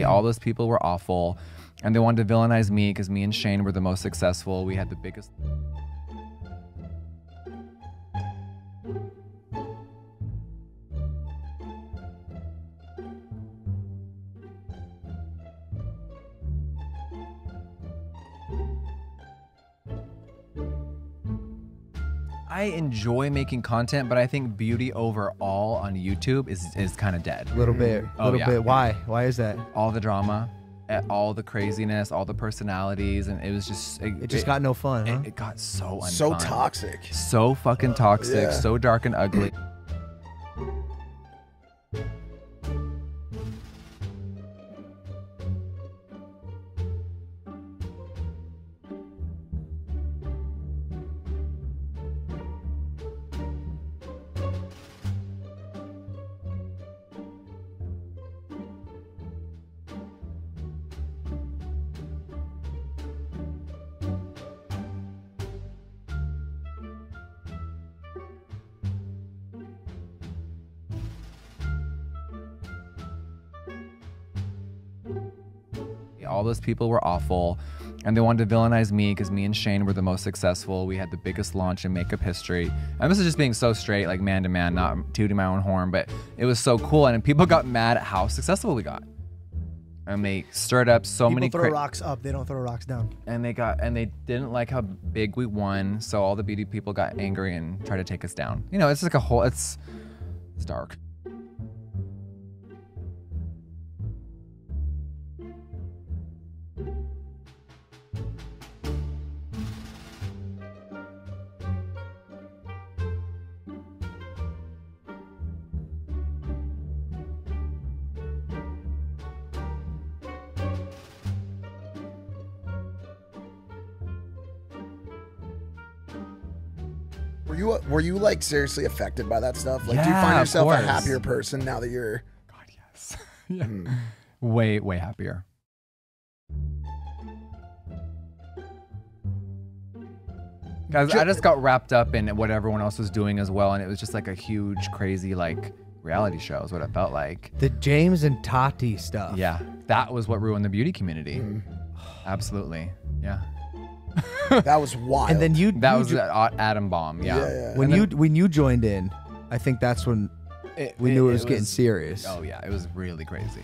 All those people were awful, and they wanted to villainize me because me and Shane were the most successful. We had the biggest. I enjoy making content, but I think beauty overall on YouTube is is kind of dead. A little bit, a Oh, little yeah. bit. Why? Why is that? All the drama, eh, all the craziness, all the personalities, and it was just It just got no fun, huh? it, it got so unfun. So toxic. so fucking toxic, Yeah. so dark and ugly. All those people were awful, and they wanted to villainize me because me and Shane were the most successful. We had the biggest launch in makeup history. And this is just being so straight, like man to man, not tooting my own horn, but it was so cool. And people got mad at how successful we got. And they stirred up so People many throw rocks up. They don't throw rocks down. and they got and they didn't like how big we won so all the beauty people got angry and tried to take us down you know it's like a whole it's it's dark Were you were you like seriously affected by that stuff? Like, do you find yourself a happier person now that you're? god yes yeah. way way happier guys i just got wrapped up in what everyone else was doing as well and it was just like a huge crazy like reality show is what it felt like The James and Tati stuff. yeah that was what ruined the beauty community Mm. absolutely yeah That was wild. And then you That you was jo- the uh, atom bomb. Yeah. Yeah, yeah. when And you then when you joined in, I think that's when it- we it- knew it it was getting serious. Oh yeah, it was really crazy.